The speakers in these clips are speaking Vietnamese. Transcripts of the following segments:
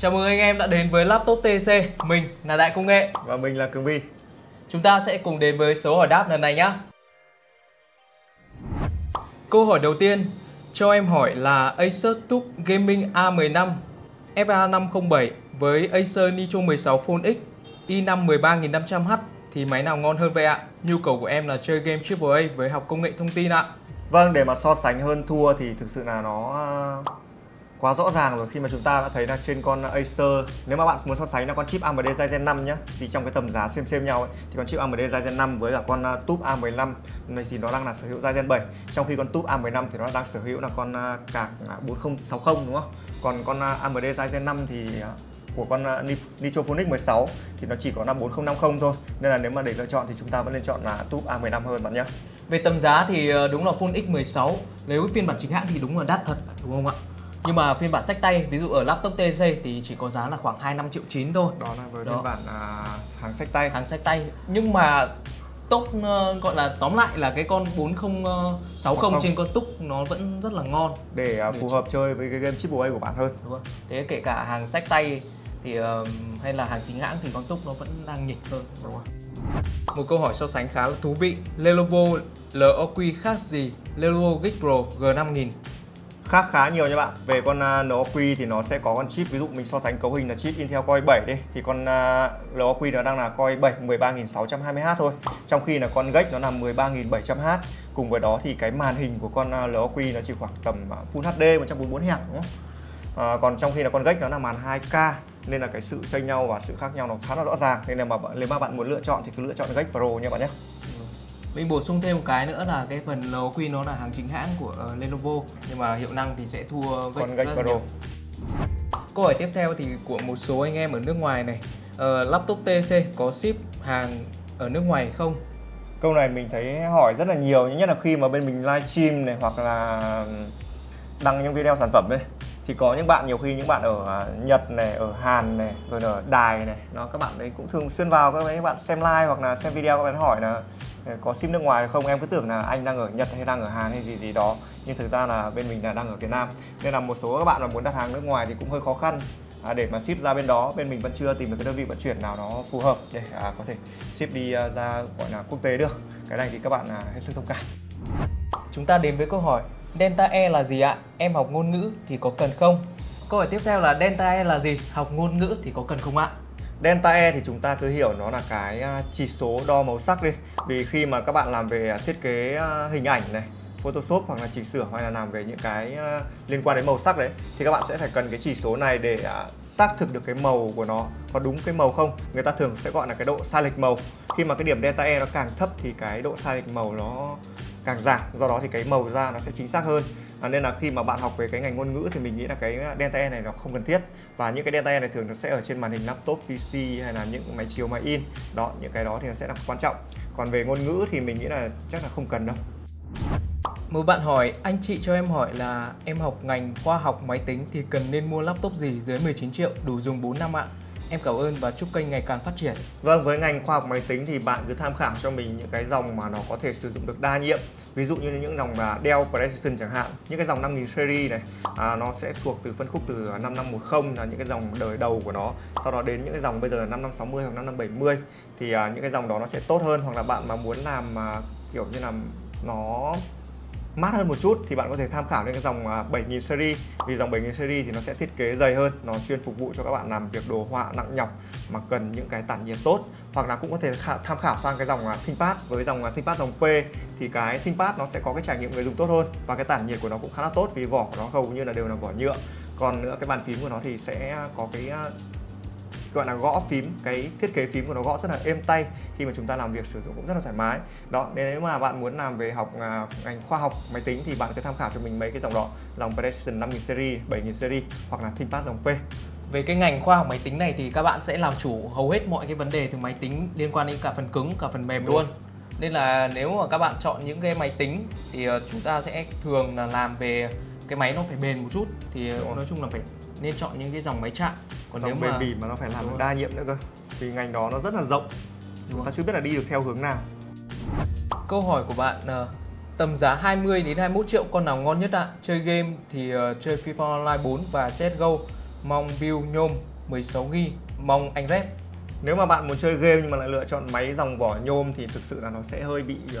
Chào mừng anh em đã đến với Laptop TC. Mình là Đại Công nghệ. Và mình là Cường Vi. Chúng ta sẽ cùng đến với số hỏi đáp lần này nhé. Câu hỏi đầu tiên cho em hỏi là Acer TUF Gaming A15 FA507 với Acer Nitro 16 Phone X i5 13500H thì máy nào ngon hơn vậy ạ? Nhu cầu của em là chơi game AAA với học công nghệ thông tin ạ. Vâng, để mà so sánh hơn thua thì thực sự là nó quá rõ ràng rồi khi mà chúng ta đã thấy là trên con Acer nếu mà bạn muốn so sánh là con chip AMD Ryzen 5 nhé thì trong cái tầm giá xem xem nhau ấy, thì con chip AMD Ryzen 5 với cả con à, TUF A15 này thì nó đang là sở hữu Ryzen 7 trong khi con TUF A15 thì nó đang sở hữu là con à, cạc 4060 à, đúng không? Còn con à, AMD Ryzen 5 thì của con Nitrophonic 16 thì nó chỉ có là 4050 thôi. Nên là nếu mà để lựa chọn thì chúng ta vẫn nên chọn là TUF A15 hơn bạn nhé về tầm giá thì đúng là Phone X16 nếu phiên bản chính hãng thì đúng là đắt thật đúng không ạ? Nhưng mà phiên bản sách tay ví dụ ở laptop TC thì chỉ có giá là khoảng 25 triệu chín thôi. Đó là với Đó. phiên bản à, hàng sách tay. Hàng sách tay. Nhưng mà tốc uh, gọi là tóm lại là cái con 4060 trên con túc nó vẫn rất là ngon. Để, uh, phù hợp chơi với cái game chip A của bạn hơn. Đúng không? thế kể cả hàng sách tay thì uh, hay là hàng chính hãng thì con túc nó vẫn đang nhỉnh hơn. Đúng không? Một câu hỏi so sánh khá là thú vị. Lenovo LOQ khác gì Lenovo Geek Pro G5000 khác khá nhiều nha bạn. Về con à, uh, NOQ thì nó sẽ có con chip ví dụ mình so sánh cấu hình là chip Intel Core 7 đi thì con à, uh, NOQ nó đang là Core 7 13620H thôi trong khi là con Geek nó là 13700H cùng với đó thì cái màn hình của con à, uh, NOQ nó chỉ khoảng tầm Full HD 144 Hz đúng không? À, còn trong khi là con gách nó là màn 2K nên là cái sự chênh nhau và sự khác nhau nó khá là rõ ràng. Nên là mà nếu mà bạn muốn lựa chọn thì cứ lựa chọn gách Pro nha bạn nhé mình bổ sung thêm một cái nữa là cái phần LOQ nó là hàng chính hãng của uh, Lenovo nhưng mà hiệu năng thì sẽ thua Con Geek Pro nhiều. Câu hỏi tiếp theo thì của một số anh em ở nước ngoài này uh, Laptop TC có ship hàng ở nước ngoài không? Câu này mình thấy hỏi rất là nhiều nhất là khi mà bên mình livestream này hoặc là đăng những video sản phẩm ấy thì có những bạn nhiều khi những bạn ở à, Nhật này, ở Hàn này, rồi ở Đài này, nó các bạn đấy cũng thường xuyên vào các mấy bạn xem live hoặc là xem video các bạn hỏi là ờ, có sim nước ngoài không? Em cứ tưởng là anh đang ở Nhật hay đang ở Hàn hay gì gì đó nhưng thực ra là bên mình là đang ở Việt Nam. Nên là một số các bạn mà muốn đặt hàng nước ngoài thì cũng hơi khó khăn à, để mà ship ra bên đó. Bên mình vẫn chưa tìm được cái đơn vị vận chuyển nào nó phù hợp để à, có thể ship đi à, ra gọi là quốc tế được. Cái này thì các bạn à, hết sức thông cảm. Chúng ta đến với câu hỏi Delta E là gì ạ? Em học ngôn ngữ thì có cần không? Câu hỏi tiếp theo là Delta E là gì? Học ngôn ngữ thì có cần không ạ? Delta E thì chúng ta cứ hiểu nó là cái à, chỉ số đo màu sắc đi Vì khi mà các bạn làm về à, thiết kế à, hình ảnh này, Photoshop hoặc là chỉnh sửa hoặc là làm về những cái liên quan đến màu sắc đấy, thì các bạn sẽ phải cần cái chỉ số này để xác thực được cái màu của nó có đúng cái màu không người ta thường sẽ gọi là cái độ sai lệch màu khi mà cái điểm delta e nó càng thấp thì cái độ sai lệch màu nó càng giảm do đó thì cái màu da nó sẽ chính xác hơn. À, nên là khi mà bạn học về cái ngành ngôn ngữ thì mình nghĩ là cái delta e này nó không cần thiết. Và những cái delta e này thường nó sẽ ở trên màn hình laptop pc hay là những máy chiếu máy in. Đó những cái đó thì nó sẽ là quan trọng. Còn về ngôn ngữ thì mình nghĩ là chắc là không cần đâu. Một bạn hỏi, anh chị cho em hỏi là em học ngành khoa học máy tính thì cần nên mua laptop gì dưới 19 triệu đủ dùng 4 năm ạ? Em cảm ơn và chúc kênh ngày càng phát triển. Vâng, với ngành khoa học máy tính thì bạn cứ tham khảo cho mình những cái dòng mà nó có thể sử dụng được đa nhiệm. Ví dụ như những dòng là Dell Precision chẳng hạn, những cái dòng 5000 series này, à, nó sẽ thuộc từ phân khúc từ 5510 là những cái dòng đời đầu của nó. Sau đó đến những cái dòng bây giờ là 5560 hoặc 5570 thì à, những cái dòng đó nó sẽ tốt hơn hoặc là bạn mà muốn làm à, kiểu như là nó mát hơn một chút thì bạn có thể tham khảo đến cái dòng à, 7000 series. Vì dòng 7000 series thì nó sẽ thiết kế dày hơn, nó chuyên phục vụ cho các bạn làm việc đồ họa nặng nhọc mà cần những cái tản nhiệt tốt. Hoặc là cũng có thể tham khảo sang cái dòng à, ThinkPad với dòng à, ThinkPad dòng P thì cái ThinkPad nó sẽ có cái trải nghiệm người dùng tốt hơn và cái tản nhiệt của nó cũng khá là tốt vì vỏ của nó hầu như là đều là vỏ nhựa. Còn nữa, cái bàn phím của nó thì sẽ có cái gọi là gõ phím cái thiết kế phím của nó gõ rất là êm tay khi mà chúng ta làm việc sử dụng cũng rất là thoải mái. Đó nên nếu mà bạn muốn làm về học à, ngành khoa học máy tính thì bạn cứ tham khảo cho mình mấy cái dòng đó dòng Precision 5000 series 7000 series hoặc là ThinkPad dòng P. Về cái ngành khoa học máy tính này thì các bạn sẽ làm chủ hầu hết mọi cái vấn đề từ máy tính liên quan đến cả phần cứng cả phần mềm luôn. Nên là nếu mà các bạn chọn những cái máy tính thì ờ, chúng ta sẽ thường là làm về cái máy nó phải bền một chút thì Đúng. nói chung là phải nên chọn những cái dòng máy chạm. Còn dòng nếu mà bền bỉ mà nó phải làm đa nhiệm nữa cơ. Vì ngành đó nó rất là rộng. Chúng ta chưa biết là đi được theo hướng nào. Câu hỏi của bạn uh, tầm giá 20 đến 21 triệu con nào ngon nhất ạ? Chơi game thì uh, chơi FIFA Online 4 và CSGO. mong view nhôm 16GB mong anh rep. Nếu mà bạn muốn chơi game nhưng mà lại lựa chọn máy dòng vỏ nhôm thì thực sự là nó sẽ hơi bị uh,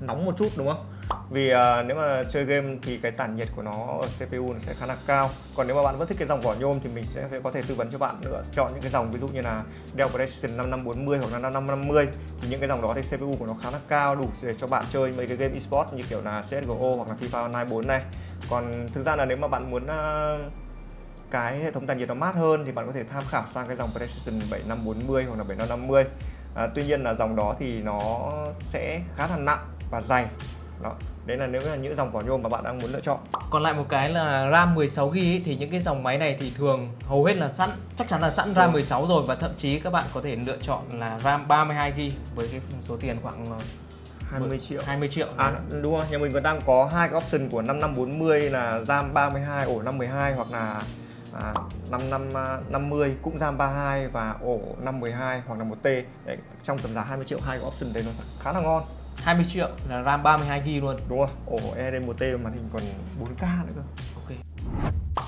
nóng một chút đúng không vì à, nếu mà chơi game thì cái tản nhiệt của nó ở CPU nó sẽ khá là cao. Còn nếu mà bạn vẫn thích cái dòng vỏ nhôm thì mình sẽ có thể tư vấn cho bạn nữa. Chọn những cái dòng ví dụ như là Dell Precision 5540 hoặc là 5550 thì những cái dòng đó thì CPU của nó khá là cao đủ để cho bạn chơi mấy cái game esports như kiểu là CSGO hoặc là FIFA Online 4 này. Còn thực ra là nếu mà bạn muốn uh, cái hệ thống tản nhiệt nó mát hơn thì bạn có thể tham khảo sang cái dòng Precision 7540 hoặc là 7550 à, tuy nhiên là dòng đó thì nó sẽ khá là nặng và dày. Đó đấy là nếu là những dòng vỏ nhôm mà bạn đang muốn lựa chọn. Còn lại một cái là RAM 16 GB thì những cái dòng máy này thì thường hầu hết là sẵn chắc chắn là sẵn RAM 16 rồi và thậm chí các bạn có thể lựa chọn là RAM 32 GB với cái số tiền khoảng 20 ờ, triệu. 20 triệu. À đúng rồi nhà mình còn đang có hai cái option của 5540 là RAM 32 ổ 512 hoặc là à, 5550 cũng RAM 32 và ổ 512 hoặc là 1T Đấy, trong tầm giá 20 triệu hai cái option đấy nó khá là ngon 20 triệu là RAM 32GB luôn. Đúng rồi, ổ ED1T màn hình còn 4K nữa cơ. Ok.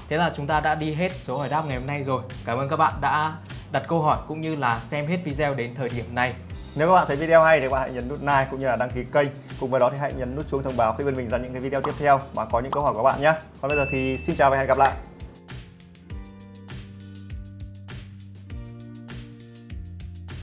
Thế là chúng ta đã đi hết số hỏi đáp ngày hôm nay rồi. Cảm ơn các bạn đã đặt câu hỏi cũng như là xem hết video đến thời điểm này. Nếu các bạn thấy video hay thì các bạn hãy nhấn nút like cũng như là đăng ký kênh. Cùng với đó thì hãy nhấn nút chuông thông báo khi bên mình ra những cái video tiếp theo và có những câu hỏi của các bạn nhé. Còn bây giờ thì xin chào và hẹn gặp lại